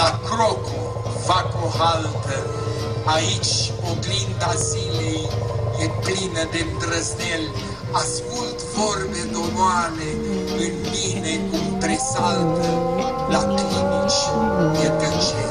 La Croco fac o haltă, aici oglinda zilei e plină de îndrăzneli. Ascult vorbe domoane în mine cum presaltă. la clinici e tăcere.